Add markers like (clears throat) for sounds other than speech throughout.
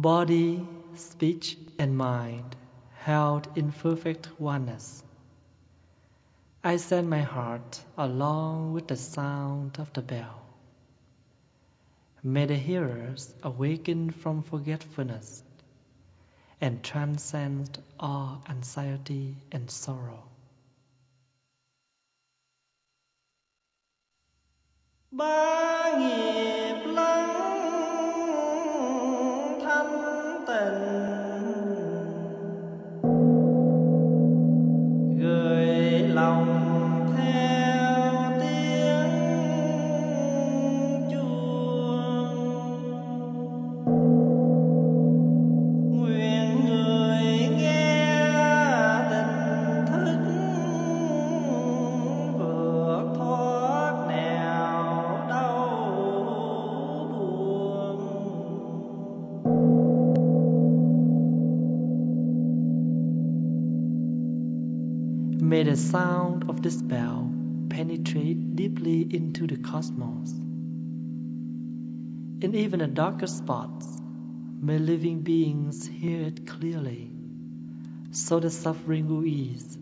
body, speech, and mind held in perfect oneness. I send my heart along with the sound of the bell. May the hearers awaken from forgetfulness and transcend all anxiety and sorrow. ba May the sound of this bell penetrate deeply into the cosmos. In even the darkest spots, may living beings hear it clearly, so the suffering will ease,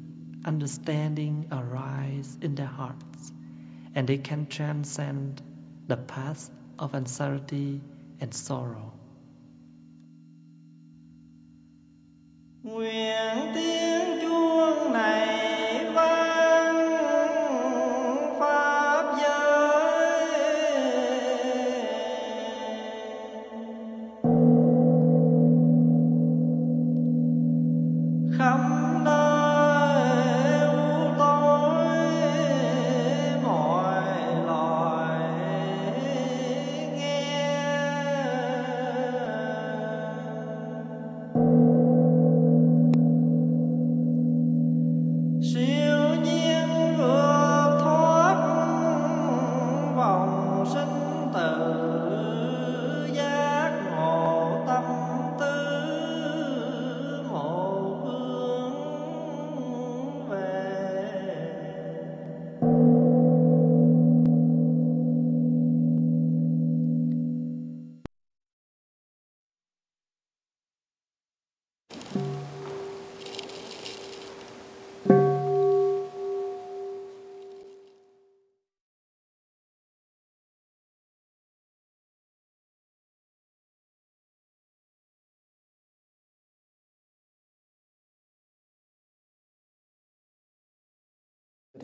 understanding arise in their hearts, and they can transcend the path of anxiety and sorrow. nguyện tiếng chuông này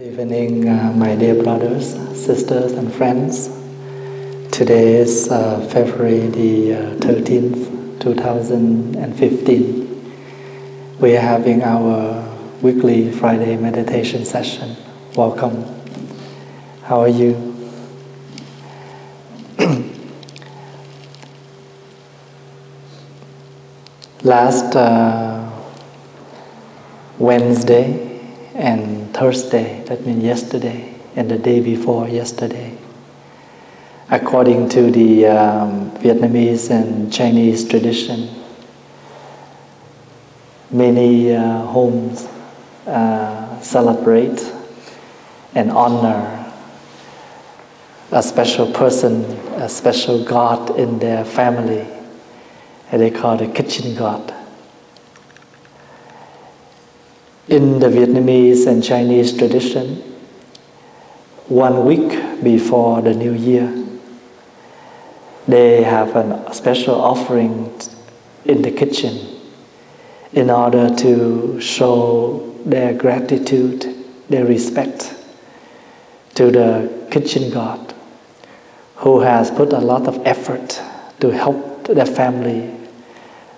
Good evening, uh, my dear brothers, sisters, and friends. Today is uh, February the uh, 13th, 2015. We are having our weekly Friday meditation session. Welcome. How are you? (clears throat) Last uh, Wednesday and Thursday, that means yesterday, and the day before yesterday. According to the um, Vietnamese and Chinese tradition, many uh, homes uh, celebrate and honor a special person, a special god in their family, and they call the kitchen god. In the Vietnamese and Chinese tradition, one week before the new year, they have a special offering in the kitchen in order to show their gratitude, their respect to the kitchen god who has put a lot of effort to help their family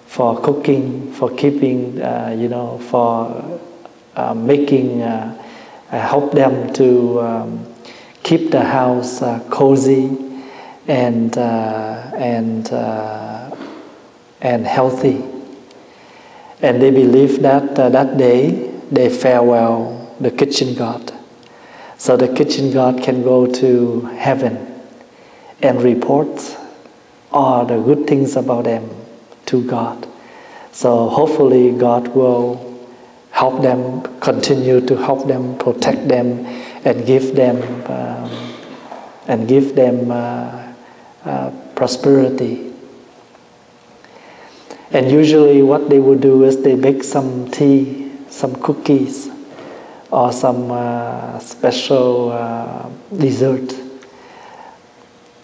for cooking, for keeping, uh, you know, for making, uh, uh, help them to um, keep the house uh, cozy and uh, and uh, and healthy. And they believe that uh, that day they farewell the kitchen god, so the kitchen god can go to heaven and report all the good things about them to God. So hopefully God will help them, continue to help them, protect them, and give them um, and give them uh, uh, prosperity. And usually, what they will do is they bake some tea, some cookies, or some uh, special uh, dessert.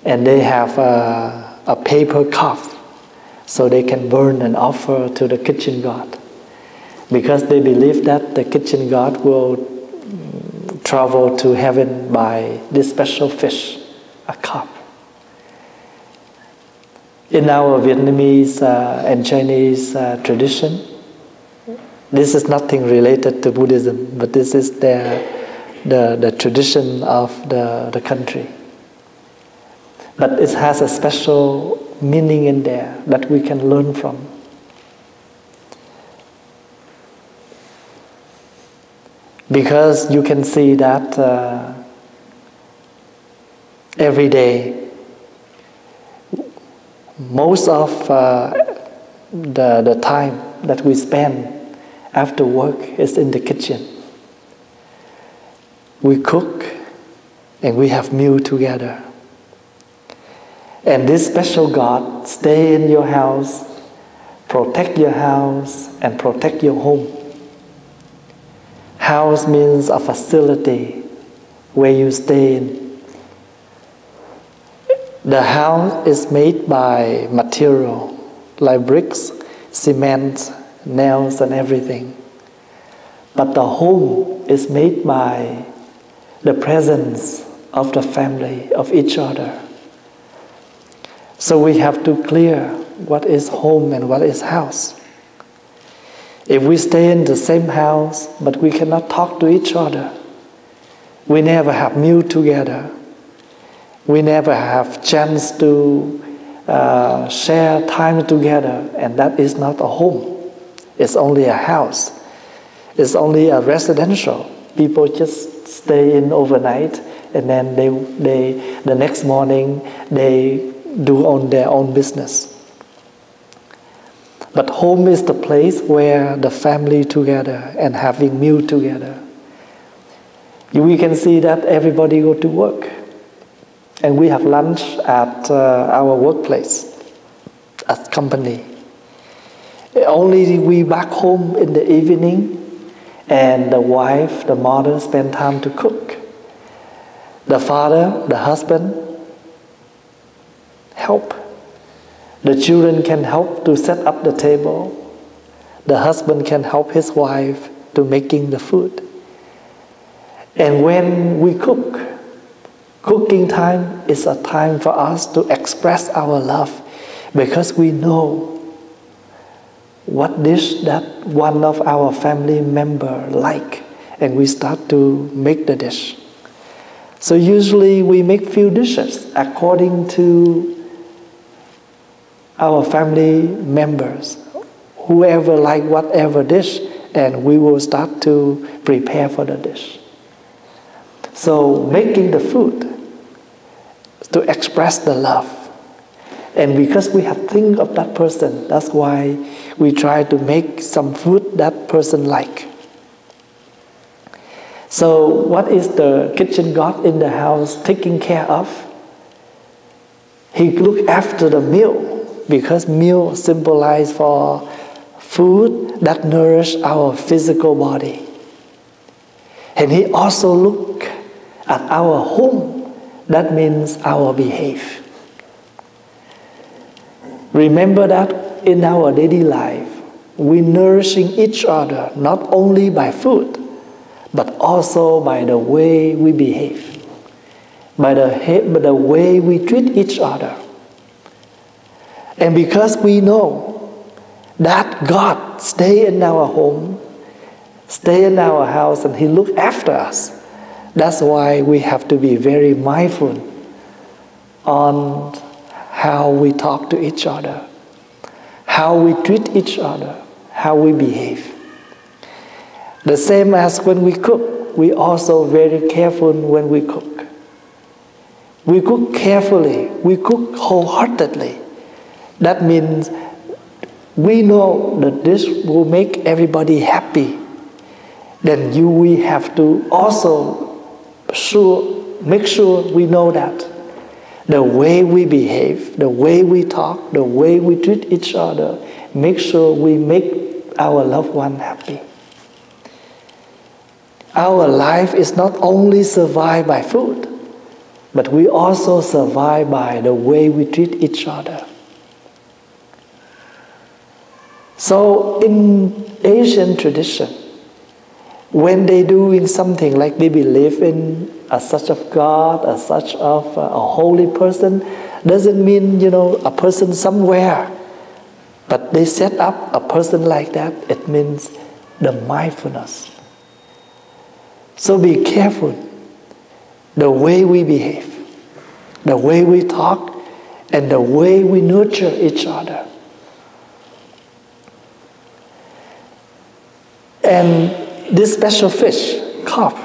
And they have a, a paper cup so they can burn and offer to the kitchen god. Because they believe that the kitchen god will travel to heaven by this special fish, a carp. In our Vietnamese uh, and Chinese uh, tradition, this is nothing related to Buddhism, but this is their, the, the tradition of the, the country. But it has a special meaning in there that we can learn from. Because you can see that uh, every day, most of uh, the, the time that we spend after work is in the kitchen. We cook and we have meal together. And this special God stay in your house, protect your house, and protect your home. House means a facility where you stay in. The house is made by material like bricks, cement, nails, and everything. But the home is made by the presence of the family, of each other. So we have to clear what is home and what is house. If we stay in the same house but we cannot talk to each other, we never have meal together, we never have chance to uh, share time together, and that is not a home. It's only a house. It's only a residential. People just stay in overnight, and then they, they the next morning they do on their own business. But home is the place where the family together and having meal together. We can see that everybody go to work, and we have lunch at uh, our workplace, at company. Only we back home in the evening, and the wife, the mother, spend time to cook. The father, the husband, help. The children can help to set up the table. The husband can help his wife to making the food. And when we cook, cooking time is a time for us to express our love because we know what dish that one of our family member like and we start to make the dish. So usually we make few dishes according to our family members, whoever like whatever dish, and we will start to prepare for the dish. So making the food to express the love. And because we have think of that person, that's why we try to make some food that person like. So what is the kitchen god in the house taking care of? He look after the meal because meal symbolize for food that nourish our physical body. And he also look at our home, that means our behave. Remember that in our daily life, we nourishing each other not only by food, but also by the way we behave, by the, by the way we treat each other. And because we know that God stay in our home, stay in our house, and He look after us, that's why we have to be very mindful on how we talk to each other, how we treat each other, how we behave. The same as when we cook, we also very careful when we cook. We cook carefully, we cook wholeheartedly. That means we know that this will make everybody happy. Then you we have to also sure make sure we know that the way we behave, the way we talk, the way we treat each other, make sure we make our loved one happy. Our life is not only survived by food, but we also survive by the way we treat each other. So, in Asian tradition, when they doing something like they believe in a such of God, a such of a, a holy person, doesn't mean you know a person somewhere, but they set up a person like that. It means the mindfulness. So be careful the way we behave, the way we talk, and the way we nurture each other. And this special fish, carp,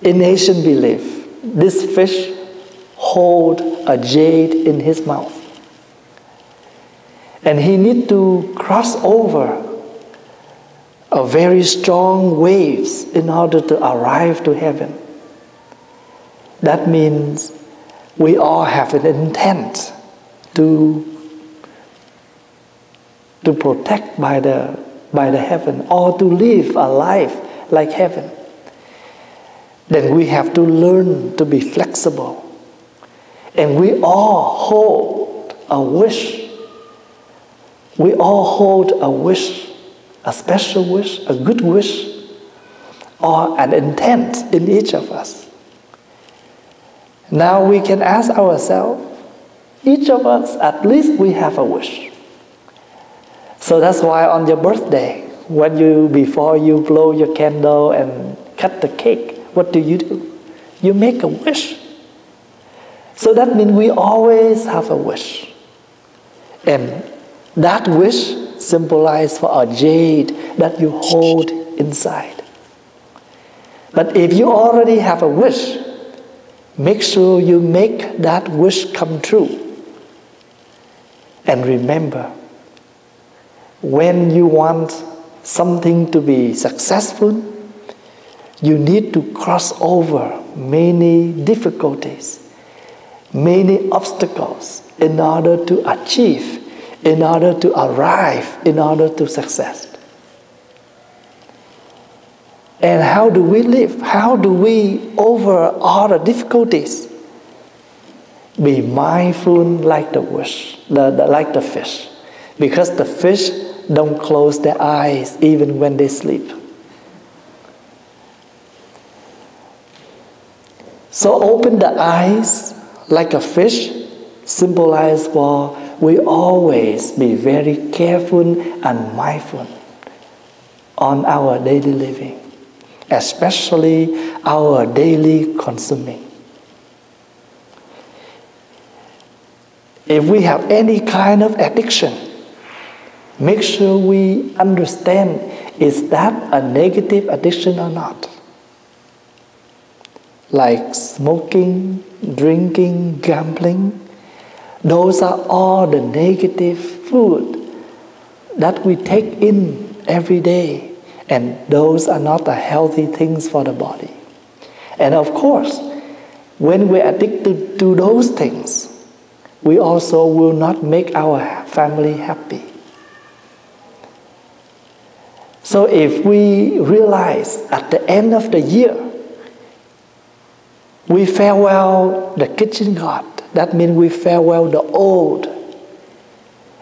in Asian belief, this fish hold a jade in his mouth. And he need to cross over a very strong waves in order to arrive to heaven. That means we all have an intent to to protect by the by the heaven or to live a life like heaven. Then we have to learn to be flexible. And we all hold a wish. We all hold a wish a special wish a good wish or an intent in each of us. Now we can ask ourselves each of us at least we have a wish so that's why on your birthday, when you before you blow your candle and cut the cake, what do you do? You make a wish. So that means we always have a wish. And that wish symbolizes for a jade that you hold inside. But if you already have a wish, make sure you make that wish come true. And remember, when you want something to be successful, you need to cross over many difficulties, many obstacles in order to achieve, in order to arrive, in order to success. And how do we live? How do we over all the difficulties? Be mindful like the the, the, like the fish, because the fish don't close their eyes even when they sleep. So open the eyes like a fish, symbolize for we always be very careful and mindful on our daily living, especially our daily consuming. If we have any kind of addiction, make sure we understand is that a negative addiction or not? Like smoking drinking gambling those are all the negative food that we take in every day and those are not the healthy things for the body. And of course when we're addicted to those things we also will not make our family happy so if we realize at the end of the year, we farewell the kitchen god, that means we farewell the old.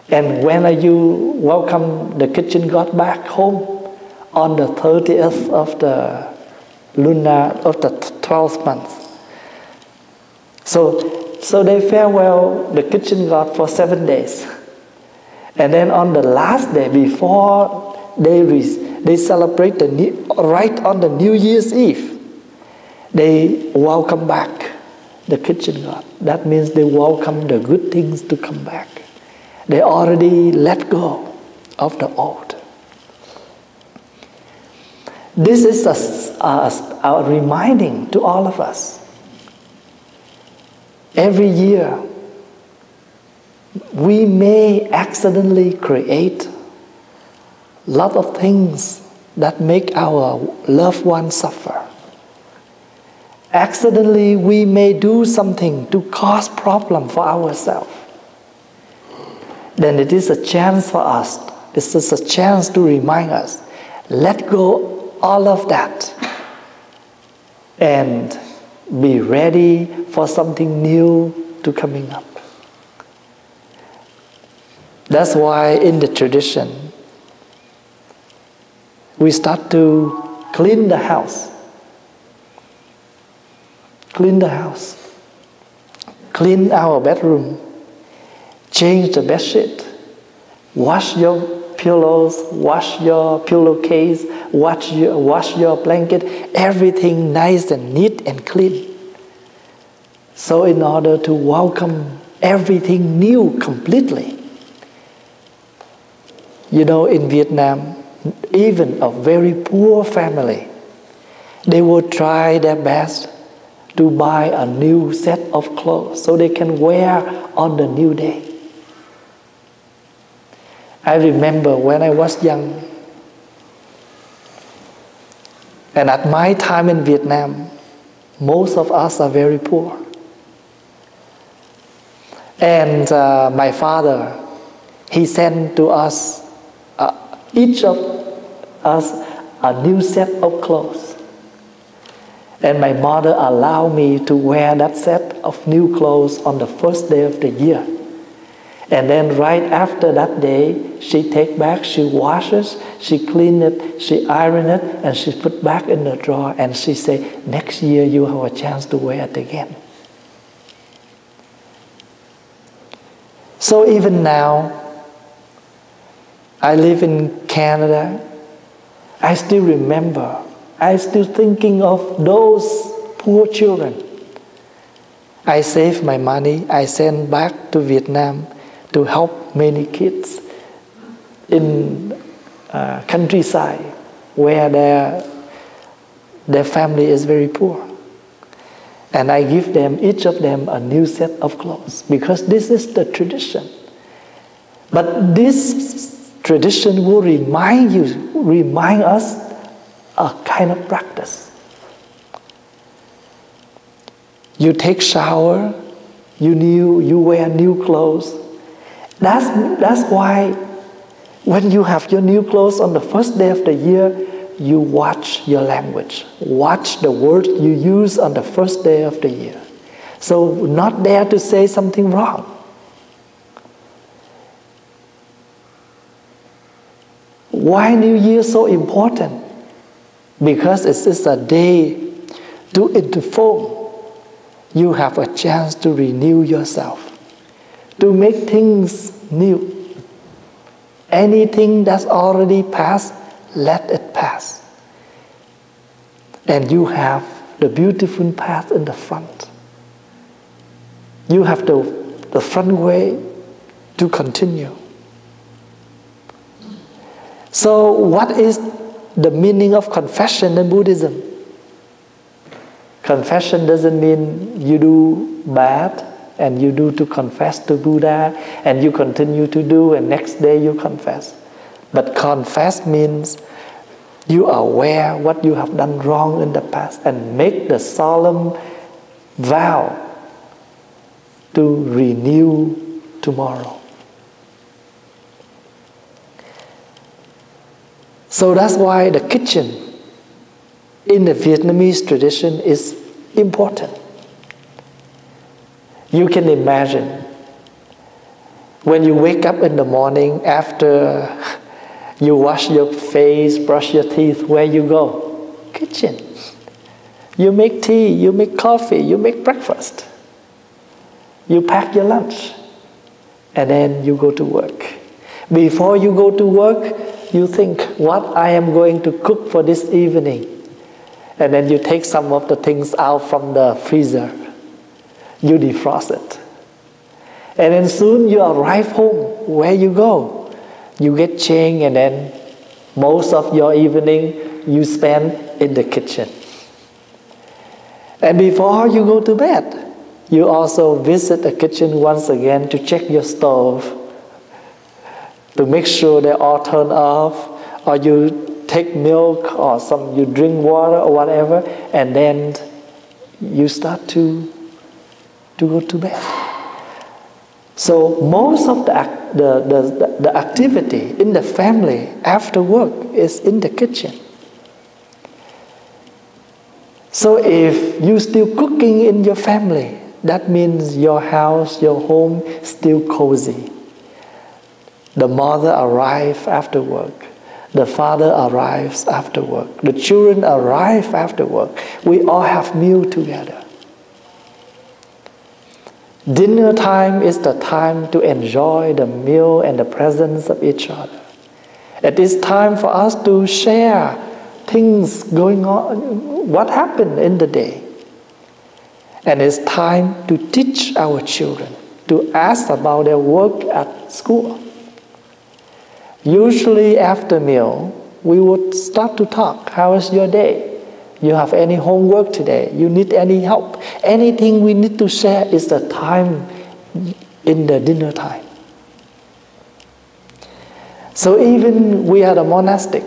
And when are you welcome the kitchen god back home? On the 30th of the lunar, of the 12th month. So, so they farewell the kitchen god for seven days. And then on the last day, before they, they celebrate the new, right on the New Year's Eve. They welcome back the kitchen god. That means they welcome the good things to come back. They already let go of the old. This is a, a, a reminding to all of us. Every year, we may accidentally create lot of things that make our loved ones suffer. Accidentally, we may do something to cause problem for ourselves. then it is a chance for us. This is a chance to remind us let go all of that and be ready for something new to coming up. That's why in the tradition, we start to clean the house. Clean the house. Clean our bedroom. Change the bed sheet. Wash your pillows, wash your pillowcase, wash your, wash your blanket, everything nice and neat and clean. So, in order to welcome everything new completely, you know, in Vietnam, even a very poor family, they will try their best to buy a new set of clothes so they can wear on the new day. I remember when I was young, and at my time in Vietnam, most of us are very poor. And uh, my father, he sent to us, each of us, a new set of clothes. And my mother allowed me to wear that set of new clothes on the first day of the year. And then right after that day, she take back, she washes, she clean it, she iron it, and she put back in the drawer. And she say, next year you have a chance to wear it again. So even now, I live in Canada. I still remember. I still thinking of those poor children. I save my money. I send back to Vietnam to help many kids in uh, countryside where their, their family is very poor. And I give them, each of them, a new set of clothes because this is the tradition. But this tradition will remind you, remind us a kind of practice. You take shower, you new, you wear new clothes, that's, that's why when you have your new clothes on the first day of the year, you watch your language. Watch the words you use on the first day of the year. So, not dare to say something wrong. Why New Year so important? Because it is a day to inform. You have a chance to renew yourself to make things new. Anything that's already passed, let it pass. And you have the beautiful path in the front. You have the, the front way to continue. So, what is the meaning of confession in Buddhism? Confession doesn't mean you do bad and you do to confess to Buddha, and you continue to do, and next day you confess. But confess means you are aware what you have done wrong in the past and make the solemn vow to renew tomorrow. So that's why the kitchen in the Vietnamese tradition is important. You can imagine when you wake up in the morning after you wash your face, brush your teeth, where you go? Kitchen. You make tea, you make coffee, you make breakfast. You pack your lunch, and then you go to work. Before you go to work, you think what I am going to cook for this evening. And then you take some of the things out from the freezer you defrost it. And then soon you arrive home. Where you go? You get changed, and then most of your evening you spend in the kitchen. And before you go to bed, you also visit the kitchen once again to check your stove to make sure they all turn off, or you take milk or some you drink water or whatever, and then you start to to go to bed. So most of the, the, the, the activity in the family after work is in the kitchen. So if you still cooking in your family, that means your house, your home still cozy. The mother arrives after work. The father arrives after work. The children arrive after work. We all have meal together. Dinner time is the time to enjoy the meal and the presence of each other. It is time for us to share things going on, what happened in the day. And it's time to teach our children, to ask about their work at school. Usually after meal, we would start to talk. How was your day? You have any homework today? You need any help? Anything we need to share is the time in the dinner time. So even we are the monastic,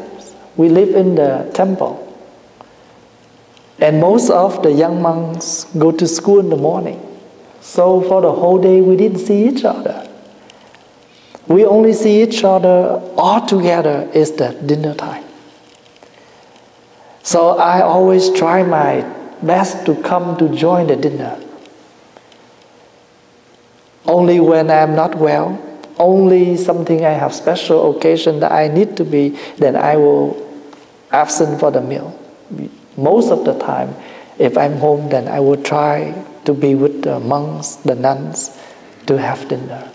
we live in the temple. And most of the young monks go to school in the morning. So for the whole day, we didn't see each other. We only see each other all together is the dinner time. So I always try my best to come to join the dinner. Only when I'm not well, only something I have special occasion that I need to be, then I will absent for the meal. Most of the time, if I'm home, then I will try to be with the monks, the nuns, to have dinner.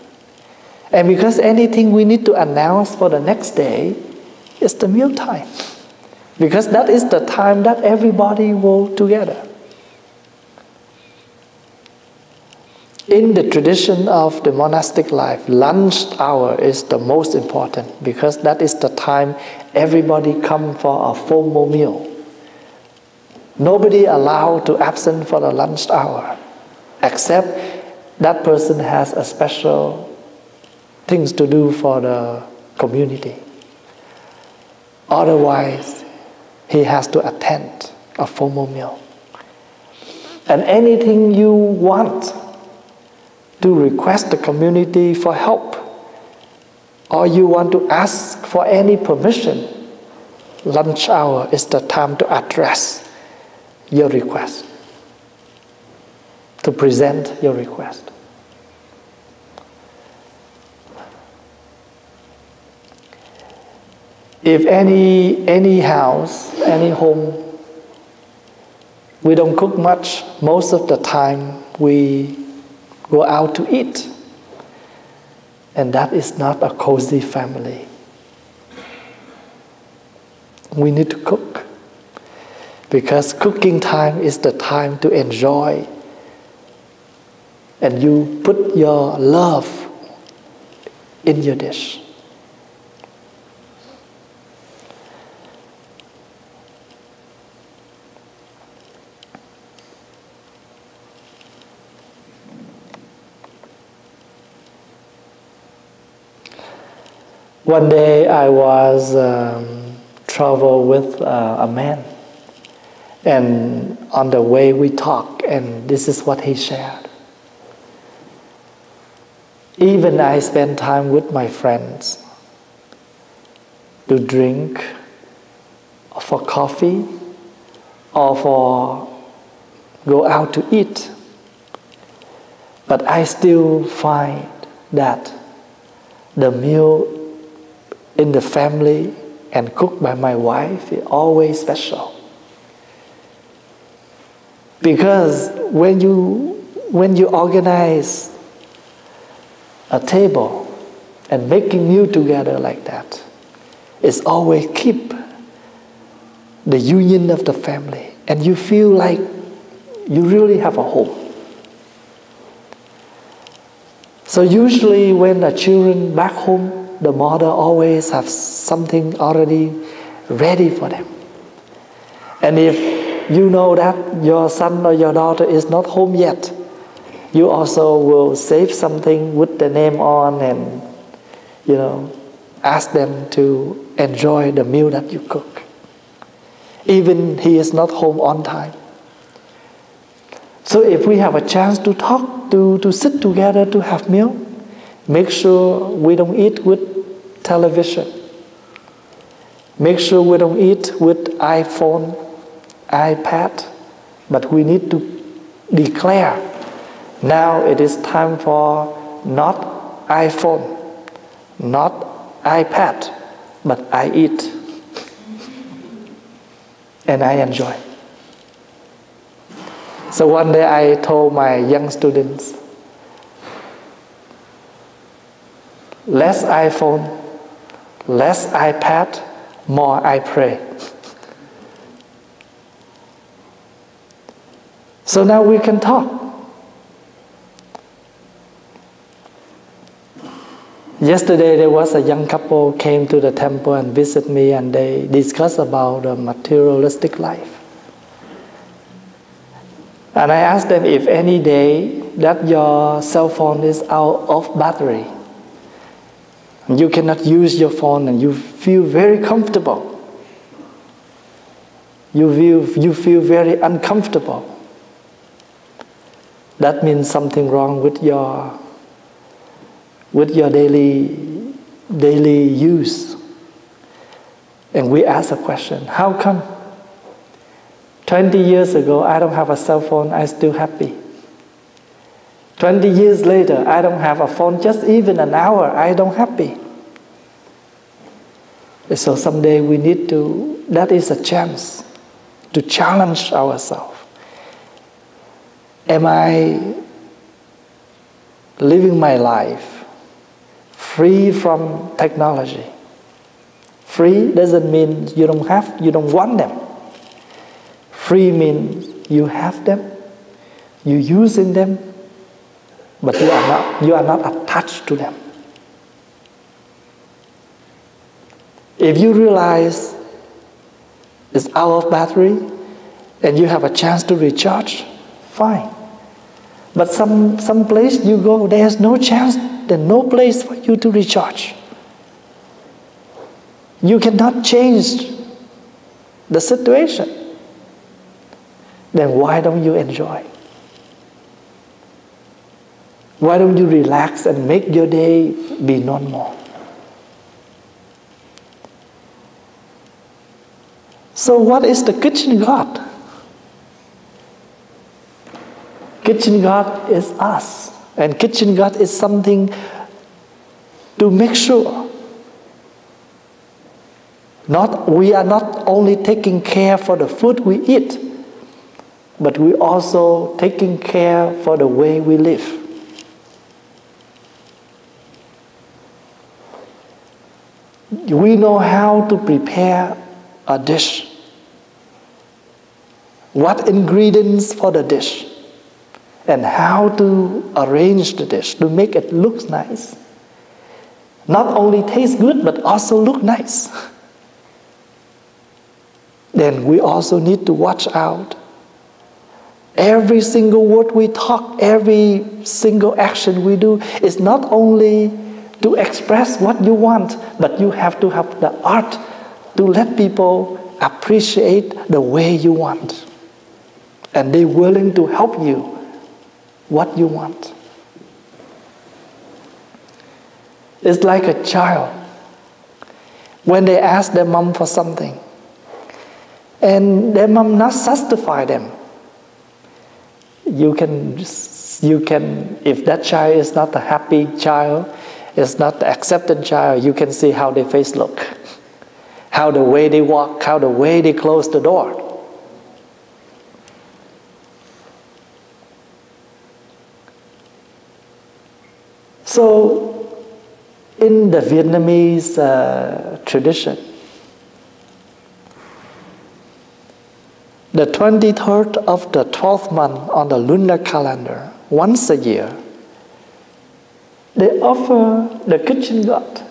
And because anything we need to announce for the next day is the meal time. Because that is the time that everybody will together. In the tradition of the monastic life, lunch hour is the most important because that is the time everybody come for a formal meal. Nobody allowed to absent for the lunch hour, except that person has a special things to do for the community. Otherwise, he has to attend a formal meal. And anything you want to request the community for help, or you want to ask for any permission, lunch hour is the time to address your request, to present your request. If any any house, any home, we don't cook much, most of the time we go out to eat. And that is not a cozy family. We need to cook because cooking time is the time to enjoy and you put your love in your dish. One day I was um, travel with uh, a man, and on the way we talked, and this is what he shared. Even I spend time with my friends to drink, for coffee, or for go out to eat. But I still find that the meal in the family and cooked by my wife is always special. Because when you when you organize a table and making meal together like that, it's always keep the union of the family and you feel like you really have a home. So usually when the children back home the mother always have something already ready for them. And if you know that your son or your daughter is not home yet, you also will save something with the name on and you know ask them to enjoy the meal that you cook. Even he is not home on time. So if we have a chance to talk, to, to sit together to have meal, Make sure we don't eat with television. Make sure we don't eat with iPhone, iPad, but we need to declare now it is time for not iPhone, not iPad, but I eat and I enjoy. So one day I told my young students, less iPhone, less iPad, more I pray. So now we can talk. Yesterday there was a young couple came to the temple and visit me and they discussed about the materialistic life. And I asked them if any day that your cell phone is out of battery, you cannot use your phone and you feel very comfortable. You feel, you feel very uncomfortable. That means something wrong with your with your daily daily use. And we ask a question, how come 20 years ago I don't have a cell phone, I still happy. 20 years later, I don't have a phone, just even an hour, I don't happy. So someday we need to, that is a chance to challenge ourselves. Am I living my life free from technology? Free doesn't mean you don't have, you don't want them. Free means you have them, you using them, but you are not, you are not attached to them. If you realize it's out of battery and you have a chance to recharge, fine. But some, some place you go, there's no chance, there's no place for you to recharge. You cannot change the situation. Then why don't you enjoy? Why don't you relax and make your day be normal? So, what is the kitchen God? Kitchen God is us, and kitchen God is something to make sure. Not we are not only taking care for the food we eat, but we also taking care for the way we live. We know how to prepare a dish. What ingredients for the dish and how to arrange the dish to make it look nice. Not only taste good but also look nice. (laughs) Then we also need to watch out. Every single word we talk, every single action we do is not only to express what you want, but you have to have the art to let people appreciate the way you want. And they're willing to help you what you want. It's like a child when they ask their mom for something and their mom not satisfy them. You can, you can, if that child is not a happy child, is not the accepted child, you can see how their face look how the way they walk, how the way they close the door. So, in the Vietnamese uh, tradition, the 23rd of the 12th month on the lunar calendar, once a year, they offer the kitchen god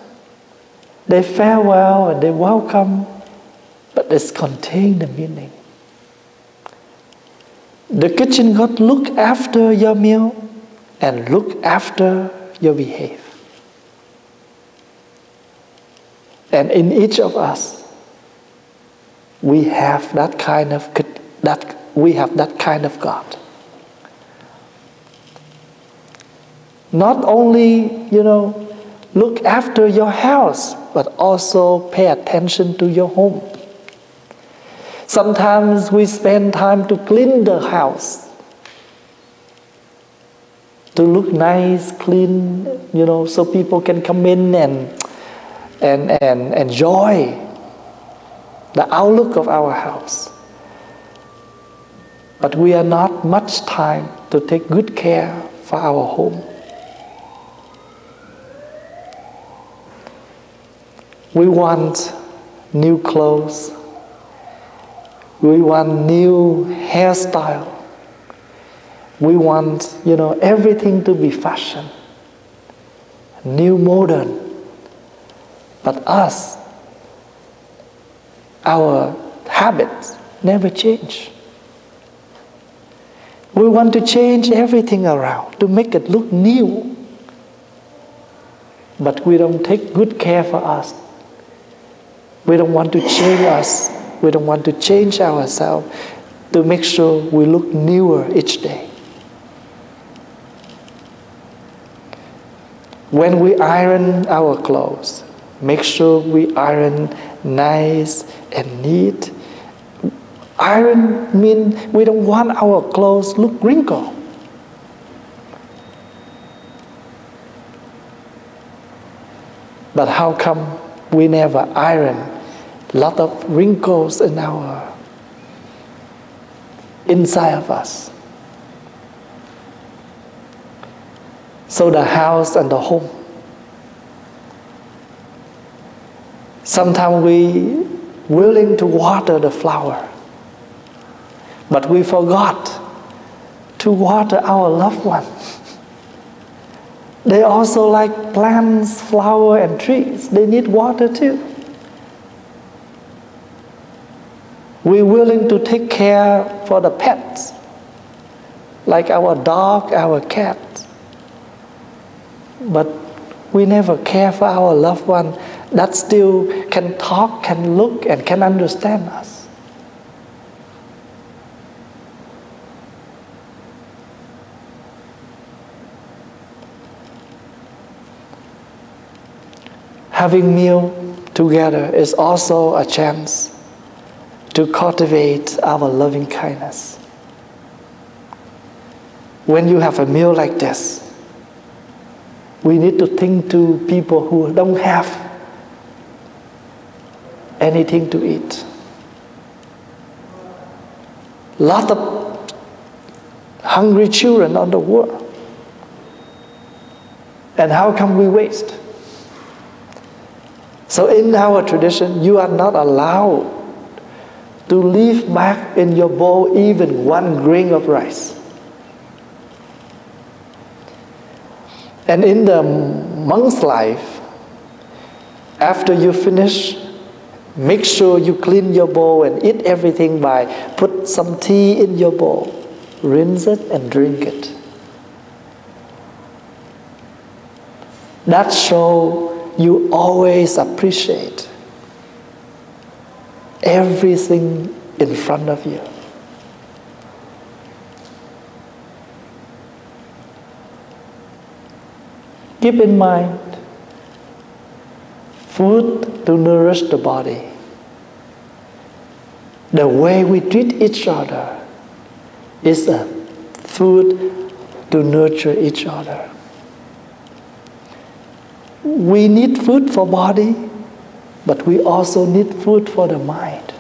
they farewell and they welcome, but it's contain the meaning. The kitchen God look after your meal and look after your behavior. And in each of us, we have that kind of that we have that kind of God. Not only, you know, look after your house, but also pay attention to your home. Sometimes we spend time to clean the house, to look nice, clean, you know, so people can come in and, and, and enjoy the outlook of our house. But we are not much time to take good care for our home. We want new clothes. We want new hairstyle. We want, you know, everything to be fashion, new modern. But us, our habits never change. We want to change everything around to make it look new. But we don't take good care for us. We don't want to change us. We don't want to change ourselves to make sure we look newer each day. When we iron our clothes, make sure we iron nice and neat Iron means we don't want our clothes look wrinkled. But how come we never iron lot of wrinkles in our inside of us? So the house and the home. Sometimes we willing to water the flower but we forgot to water our loved one. They also like plants, flower, and trees. They need water too. We're willing to take care for the pets, like our dog, our cat. But we never care for our loved one that still can talk, can look, and can understand us. having meal together is also a chance to cultivate our loving kindness. When you have a meal like this, we need to think to people who don't have anything to eat. Lot of hungry children on the world. And how come we waste? So, in our tradition, you are not allowed to leave back in your bowl even one grain of rice. And in the monk's life, after you finish, make sure you clean your bowl and eat everything by put some tea in your bowl, rinse it and drink it. That show you always appreciate everything in front of you. Keep in mind food to nourish the body. The way we treat each other is a food to nurture each other. We need food for body, but we also need food for the mind.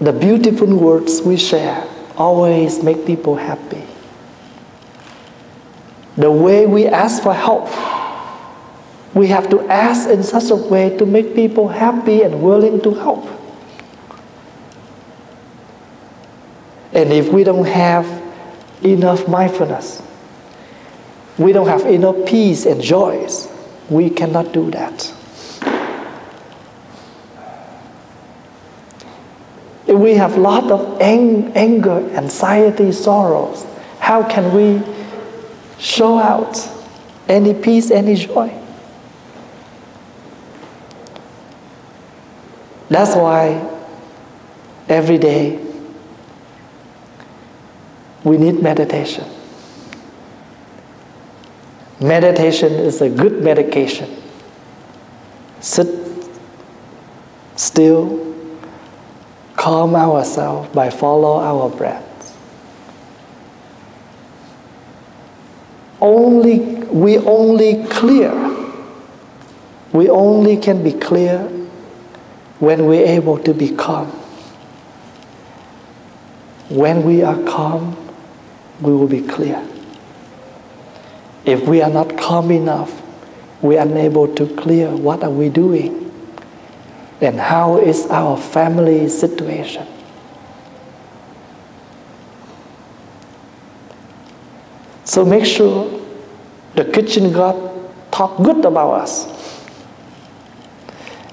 The beautiful words we share always make people happy. The way we ask for help, we have to ask in such a way to make people happy and willing to help. And if we don't have enough mindfulness, we don't have enough peace and joys, we cannot do that. If we have a lot of ang- anger, anxiety, sorrows, how can we show out any peace, any joy? That's why every day we need meditation. Meditation is a good medication. Sit still, calm ourselves by follow our breath. Only we only clear. We only can be clear when we're able to be calm. When we are calm, we will be clear. If we are not calm enough, we are unable to clear what are we doing, then how is our family situation? So make sure the kitchen God talk good about us.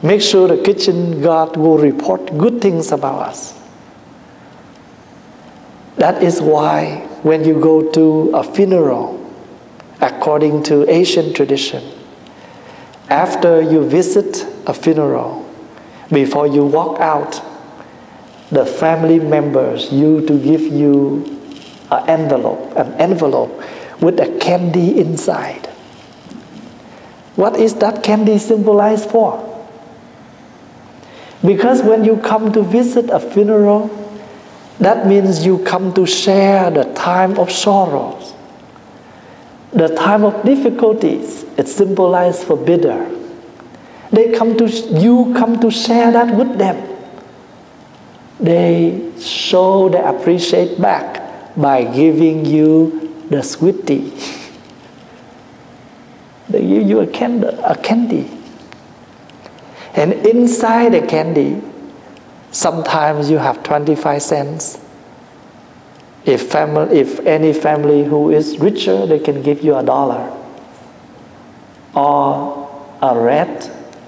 Make sure the kitchen God will report good things about us. That is why when you go to a funeral, according to Asian tradition, after you visit a funeral, before you walk out, the family members you to give you an envelope, an envelope with a candy inside. What is that candy symbolized for? Because when you come to visit a funeral, that means you come to share the time of sorrows, the time of difficulties. It symbolized for bitter. They come to you come to share that with them. They show they appreciate back by giving you the sweetie. (laughs) they give you a candy, a candy. And inside the candy, sometimes you have 25 cents. If, family, if any family who is richer, they can give you a dollar or a red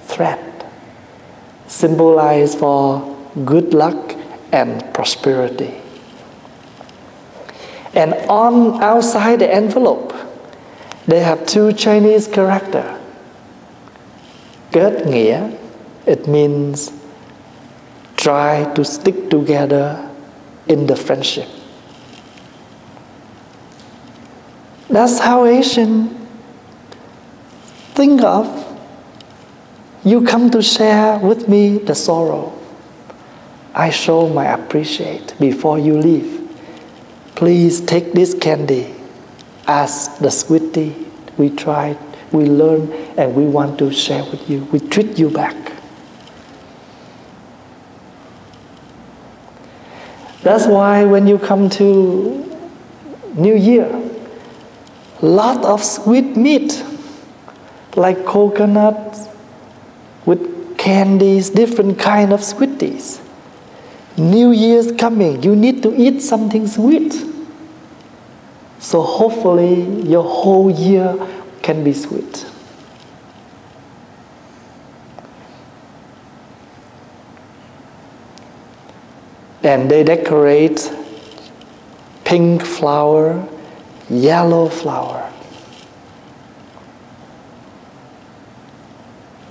thread, symbolized for good luck and prosperity. And on outside the envelope, they have two Chinese character. Kết nghĩa, it means try to stick together in the friendship. That's how Asian think of you come to share with me the sorrow. I show my appreciate before you leave. Please take this candy as the sweetie we tried, we learn, and we want to share with you. We treat you back. That's why when you come to New Year, lot of sweet meat like coconut with candies, different kind of sweeties. New Year's coming, you need to eat something sweet. So hopefully your whole year can be sweet. And they decorate pink flower, yellow flower.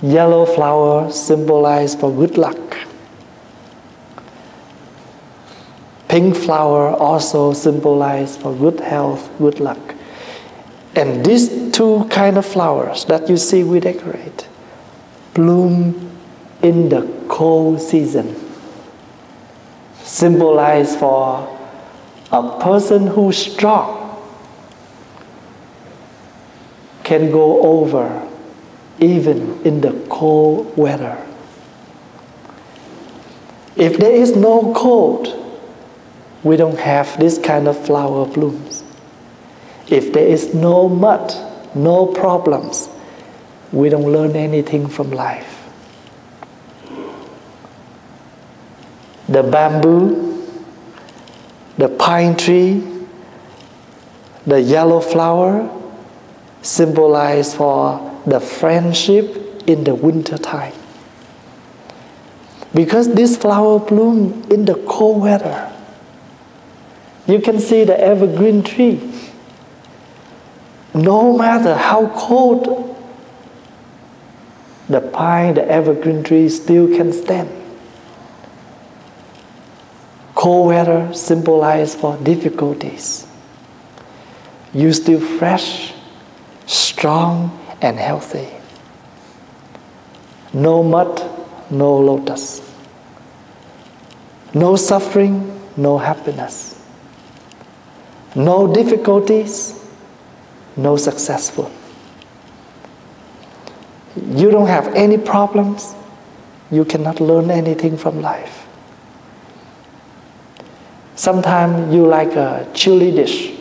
Yellow flower symbolize for good luck. Pink flower also symbolize for good health, good luck. And these two kind of flowers that you see we decorate bloom in the cold season. Symbolize for a person who's strong can go over even in the cold weather. If there is no cold, we don't have this kind of flower blooms. If there is no mud, no problems, we don't learn anything from life. The bamboo, the pine tree, the yellow flower symbolize for the friendship in the winter time. Because this flower bloom in the cold weather. You can see the evergreen tree. No matter how cold, the pine, the evergreen tree still can stand. Cold weather symbolizes for difficulties. You still fresh, strong, and healthy. No mud, no lotus. No suffering, no happiness. No difficulties, no successful. You don't have any problems, you cannot learn anything from life. Sometimes you like a chili dish,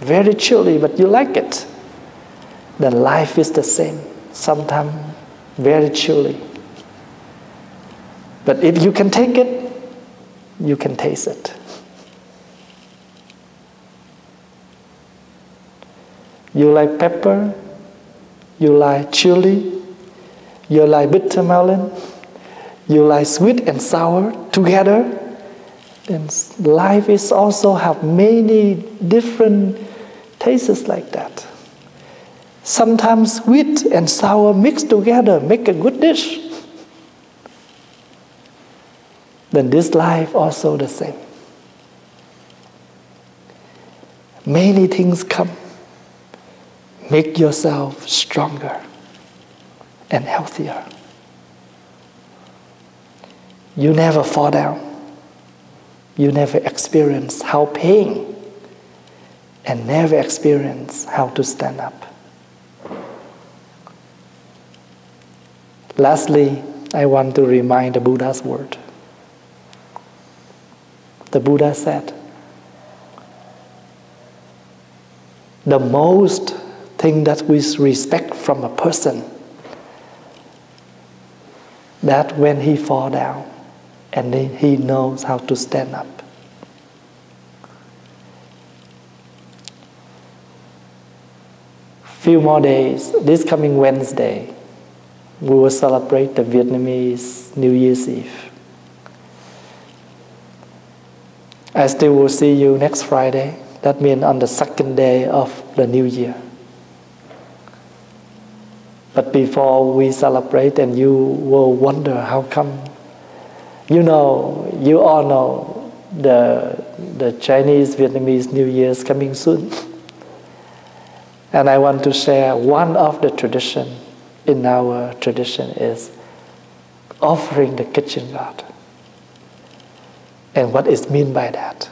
very chilly, but you like it. Then life is the same, sometimes very chilly. But if you can take it, you can taste it. You like pepper, you like chili, you like bitter melon, you like sweet and sour together. And life is also have many different tastes like that. Sometimes sweet and sour mixed together make a good dish. Then this life also the same. Many things come. Make yourself stronger and healthier. You never fall down. You never experience how pain and never experience how to stand up. Lastly, I want to remind the Buddha's word. The Buddha said, the most thing that we respect from a person that when he fall down and he knows how to stand up few more days this coming wednesday we will celebrate the vietnamese new year's eve i still will see you next friday that means on the second day of the new year but before we celebrate, and you will wonder how come, you know, you all know the, the Chinese Vietnamese New Year is coming soon. And I want to share one of the tradition in our tradition is offering the kitchen god. And what is mean by that?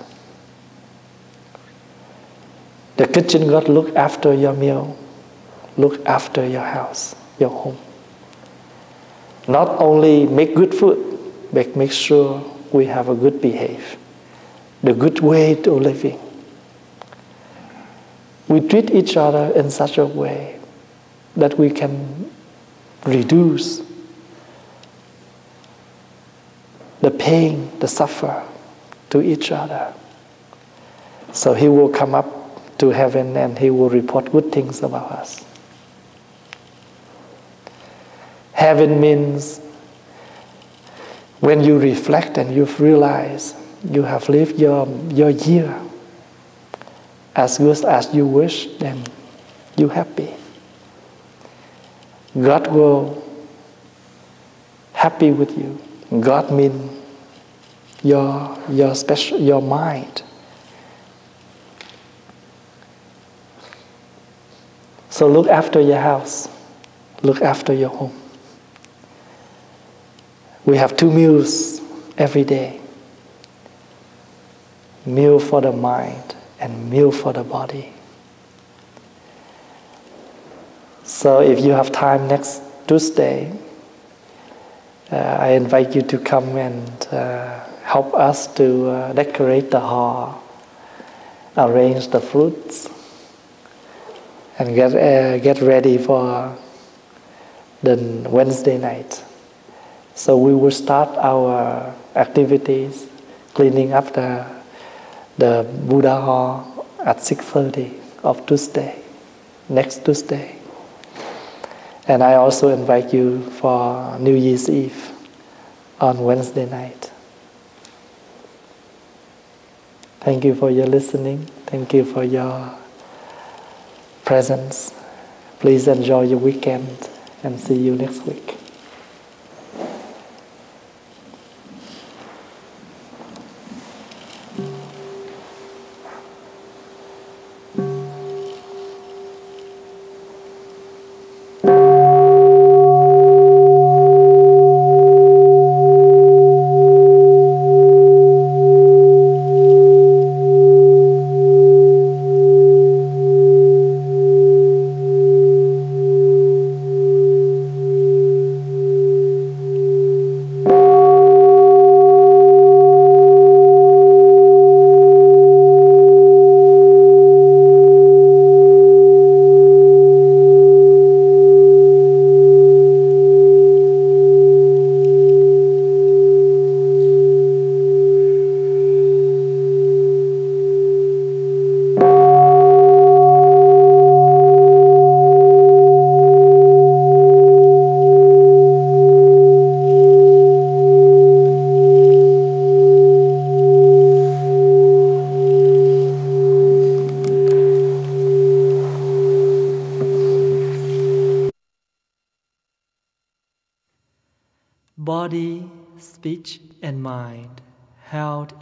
The kitchen god look after your meal look after your house, your home. Not only make good food, but make sure we have a good behave, the good way to living. We treat each other in such a way that we can reduce the pain, the suffer to each other. So he will come up to heaven and he will report good things about us. Heaven means when you reflect and you realize you have lived your, your year as good as you wish, then you happy. God will happy with you. God means your your special your mind. So look after your house. Look after your home. We have two meals every day meal for the mind and meal for the body. So if you have time next Tuesday, uh, I invite you to come and uh, help us to uh, decorate the hall, arrange the fruits, and get, uh, get ready for the Wednesday night. So we will start our activities, cleaning up the, the Buddha hall at 6.30 of Tuesday, next Tuesday. And I also invite you for New Year's Eve on Wednesday night. Thank you for your listening. Thank you for your presence. Please enjoy your weekend and see you next week.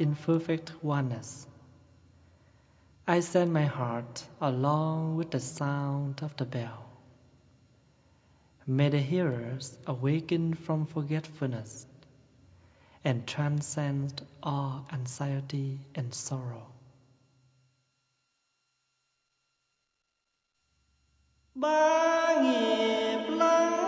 In perfect oneness. I send my heart along with the sound of the bell. May the hearers awaken from forgetfulness and transcend all anxiety and sorrow. ba nghiệp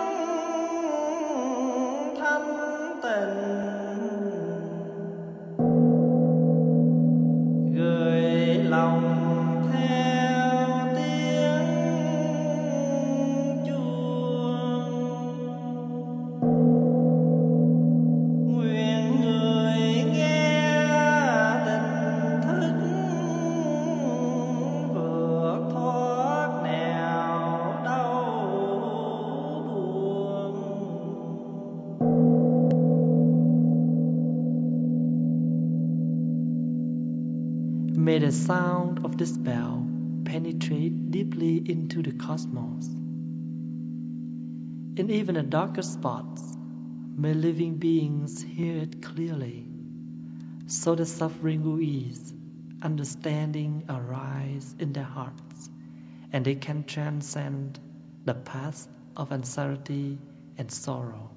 May the sound of this bell penetrate deeply into the cosmos. In even the darkest spots, may living beings hear it clearly, so the suffering will ease, understanding arise in their hearts, and they can transcend the path of anxiety and sorrow.